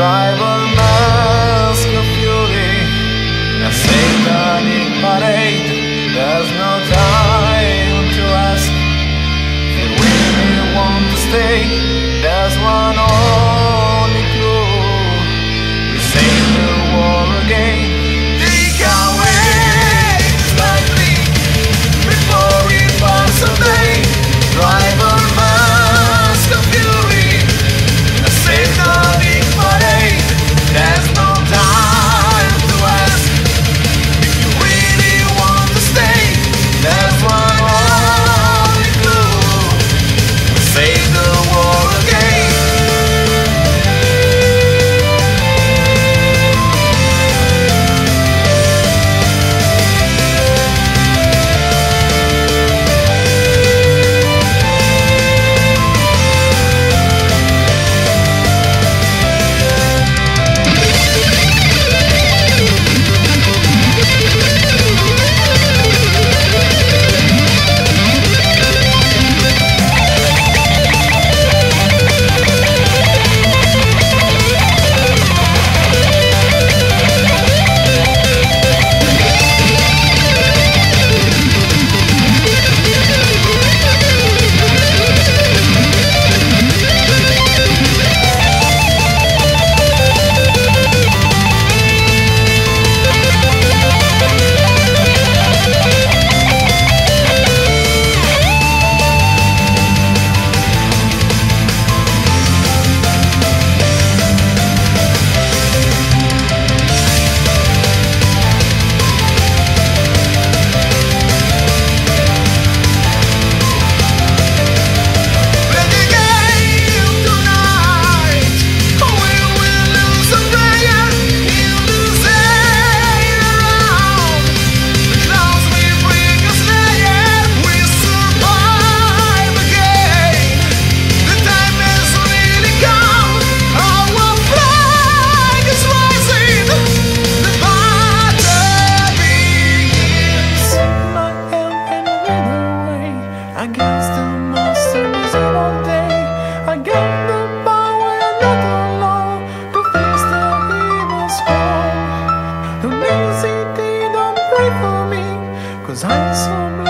tribal Cause I'm so